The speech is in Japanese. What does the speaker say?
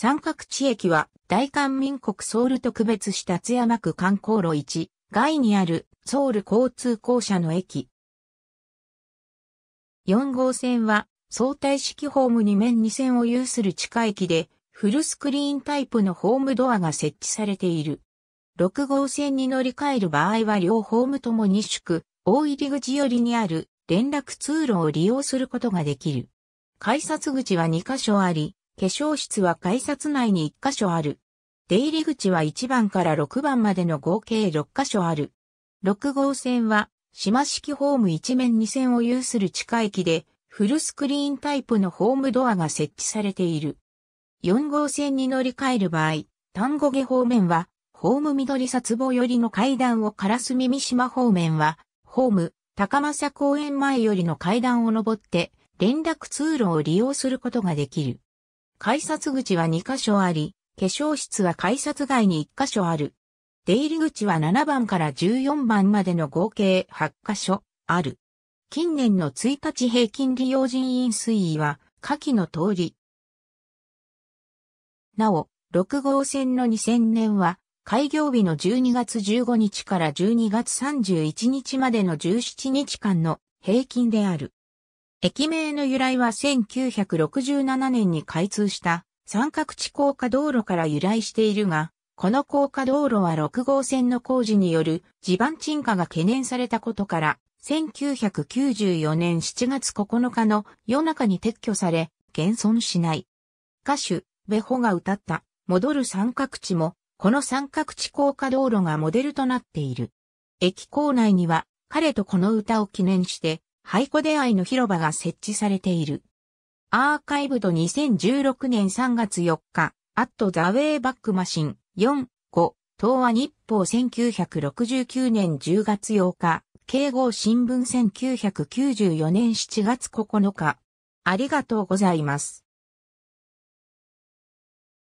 三角地駅は大韓民国ソウル特別市達山区観光路1外にあるソウル交通公社の駅。4号線は相対式ホーム2面2線を有する地下駅でフルスクリーンタイプのホームドアが設置されている。6号線に乗り換える場合は両ホームともに宿、大入り口寄りにある連絡通路を利用することができる。改札口は2カ所あり、化粧室は改札内に1カ所ある。出入り口は1番から6番までの合計6カ所ある。6号線は島式ホーム一面2線を有する地下駅で、フルスクリーンタイプのホームドアが設置されている。4号線に乗り換える場合、丹後下方面は、ホーム緑札坊寄りの階段を烏耳島方面は、ホーム高政公園前よりの階段を登って、連絡通路を利用することができる。改札口は2カ所あり、化粧室は改札外に1カ所ある。出入り口は7番から14番までの合計8カ所ある。近年の1日平均利用人員推移は下記の通り。なお、6号線の2000年は開業日の12月15日から12月31日までの17日間の平均である。駅名の由来は1967年に開通した三角地高架道路から由来しているが、この高架道路は6号線の工事による地盤沈下が懸念されたことから、1994年7月9日の夜中に撤去され、現存しない。歌手、ベホが歌った戻る三角地も、この三角地高架道路がモデルとなっている。駅構内には、彼とこの歌を記念して、ハイコ出会いの広場が設置されている。アーカイブド2016年3月4日、アットザウェイバックマシン4、5、東亜日報1969年10月8日、敬語新聞1994年7月9日。ありがとうございます。